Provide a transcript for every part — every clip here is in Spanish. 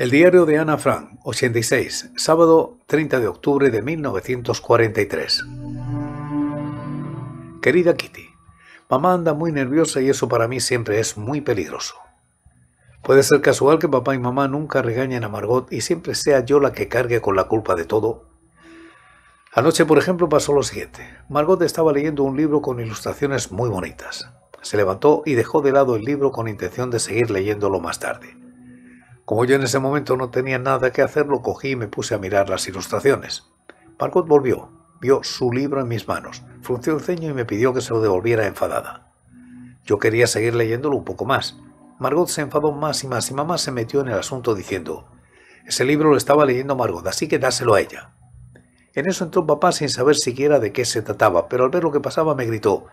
El diario de Ana Frank, 86, sábado 30 de octubre de 1943. Querida Kitty, mamá anda muy nerviosa y eso para mí siempre es muy peligroso. Puede ser casual que papá y mamá nunca regañen a Margot y siempre sea yo la que cargue con la culpa de todo. Anoche, por ejemplo, pasó lo siguiente. Margot estaba leyendo un libro con ilustraciones muy bonitas. Se levantó y dejó de lado el libro con intención de seguir leyéndolo más tarde. Como yo en ese momento no tenía nada que hacer, lo cogí y me puse a mirar las ilustraciones. Margot volvió, vio su libro en mis manos, frunció el ceño y me pidió que se lo devolviera enfadada. Yo quería seguir leyéndolo un poco más. Margot se enfadó más y más y mamá se metió en el asunto diciendo, ese libro lo estaba leyendo Margot, así que dáselo a ella. En eso entró papá sin saber siquiera de qué se trataba, pero al ver lo que pasaba me gritó,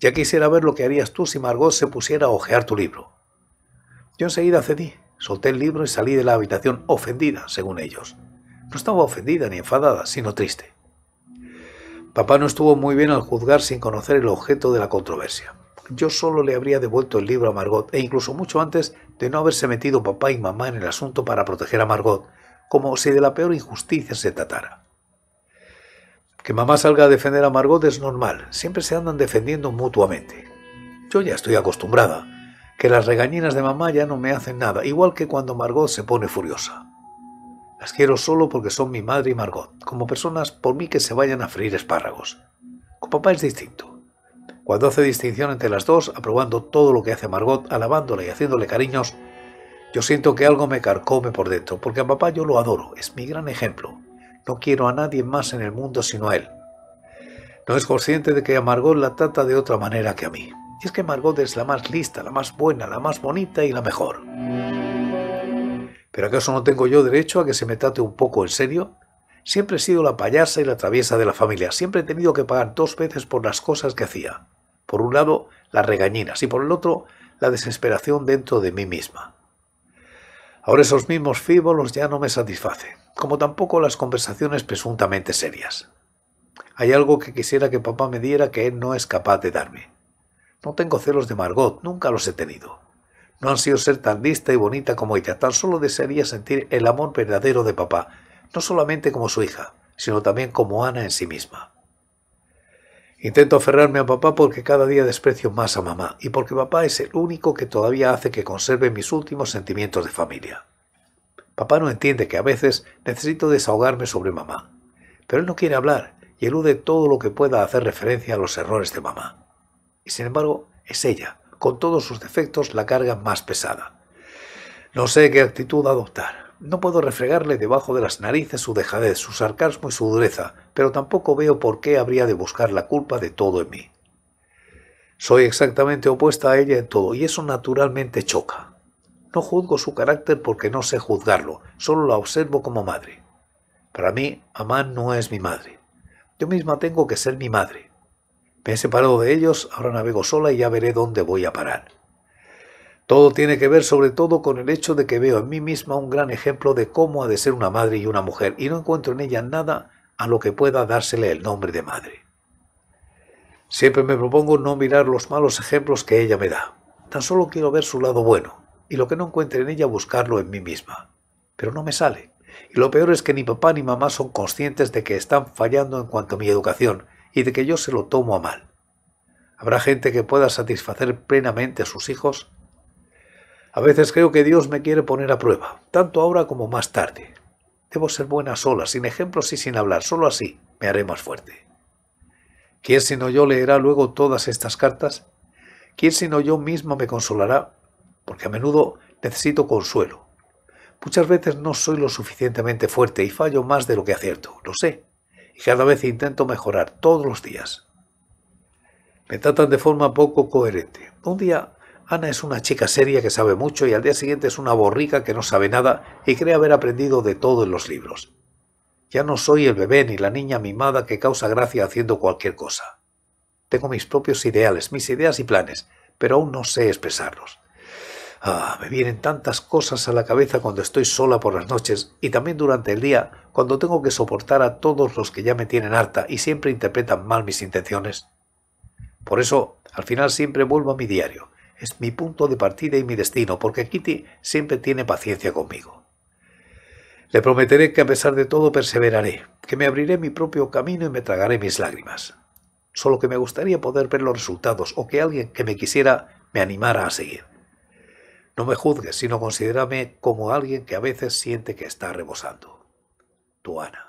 ya quisiera ver lo que harías tú si Margot se pusiera a hojear tu libro. Yo enseguida cedí, Solté el libro y salí de la habitación ofendida, según ellos. No estaba ofendida ni enfadada, sino triste. Papá no estuvo muy bien al juzgar sin conocer el objeto de la controversia. Yo solo le habría devuelto el libro a Margot e incluso mucho antes de no haberse metido papá y mamá en el asunto para proteger a Margot, como si de la peor injusticia se tratara. Que mamá salga a defender a Margot es normal, siempre se andan defendiendo mutuamente. Yo ya estoy acostumbrada que las regañinas de mamá ya no me hacen nada, igual que cuando Margot se pone furiosa. Las quiero solo porque son mi madre y Margot, como personas por mí que se vayan a freír espárragos. Con papá es distinto. Cuando hace distinción entre las dos, aprobando todo lo que hace Margot, alabándola y haciéndole cariños, yo siento que algo me carcome por dentro, porque a papá yo lo adoro, es mi gran ejemplo. No quiero a nadie más en el mundo sino a él. No es consciente de que a Margot la trata de otra manera que a mí. Y es que Margot es la más lista, la más buena, la más bonita y la mejor. ¿Pero acaso no tengo yo derecho a que se me trate un poco en serio? Siempre he sido la payasa y la traviesa de la familia. Siempre he tenido que pagar dos veces por las cosas que hacía. Por un lado, las regañinas y por el otro, la desesperación dentro de mí misma. Ahora esos mismos fíbolos ya no me satisfacen, como tampoco las conversaciones presuntamente serias. Hay algo que quisiera que papá me diera que él no es capaz de darme. No tengo celos de Margot, nunca los he tenido. No han sido ser tan lista y bonita como ella, tan solo desearía sentir el amor verdadero de papá, no solamente como su hija, sino también como Ana en sí misma. Intento aferrarme a papá porque cada día desprecio más a mamá y porque papá es el único que todavía hace que conserve mis últimos sentimientos de familia. Papá no entiende que a veces necesito desahogarme sobre mamá, pero él no quiere hablar y elude todo lo que pueda hacer referencia a los errores de mamá y sin embargo es ella, con todos sus defectos, la carga más pesada. No sé qué actitud adoptar. No puedo refregarle debajo de las narices su dejadez, su sarcasmo y su dureza, pero tampoco veo por qué habría de buscar la culpa de todo en mí. Soy exactamente opuesta a ella en todo y eso naturalmente choca. No juzgo su carácter porque no sé juzgarlo, solo la observo como madre. Para mí, Amán no es mi madre. Yo misma tengo que ser mi madre. Me he separado de ellos, ahora navego sola y ya veré dónde voy a parar. Todo tiene que ver sobre todo con el hecho de que veo en mí misma un gran ejemplo de cómo ha de ser una madre y una mujer, y no encuentro en ella nada a lo que pueda dársele el nombre de madre. Siempre me propongo no mirar los malos ejemplos que ella me da. Tan solo quiero ver su lado bueno, y lo que no encuentre en ella buscarlo en mí misma. Pero no me sale. Y lo peor es que ni papá ni mamá son conscientes de que están fallando en cuanto a mi educación, y de que yo se lo tomo a mal. ¿Habrá gente que pueda satisfacer plenamente a sus hijos? A veces creo que Dios me quiere poner a prueba, tanto ahora como más tarde. Debo ser buena sola, sin ejemplos y sin hablar, solo así me haré más fuerte. ¿Quién sino yo leerá luego todas estas cartas? ¿Quién sino yo misma me consolará? Porque a menudo necesito consuelo. Muchas veces no soy lo suficientemente fuerte y fallo más de lo que acierto, lo sé, y cada vez intento mejorar todos los días. Me tratan de forma poco coherente. Un día Ana es una chica seria que sabe mucho y al día siguiente es una borrica que no sabe nada y cree haber aprendido de todo en los libros. Ya no soy el bebé ni la niña mimada que causa gracia haciendo cualquier cosa. Tengo mis propios ideales, mis ideas y planes, pero aún no sé expresarlos. Ah, me vienen tantas cosas a la cabeza cuando estoy sola por las noches y también durante el día, cuando tengo que soportar a todos los que ya me tienen harta y siempre interpretan mal mis intenciones. Por eso, al final siempre vuelvo a mi diario. Es mi punto de partida y mi destino, porque Kitty siempre tiene paciencia conmigo. Le prometeré que a pesar de todo perseveraré, que me abriré mi propio camino y me tragaré mis lágrimas. Solo que me gustaría poder ver los resultados o que alguien que me quisiera me animara a seguir. No me juzgues, sino considérame como alguien que a veces siente que está rebosando. Tu Ana.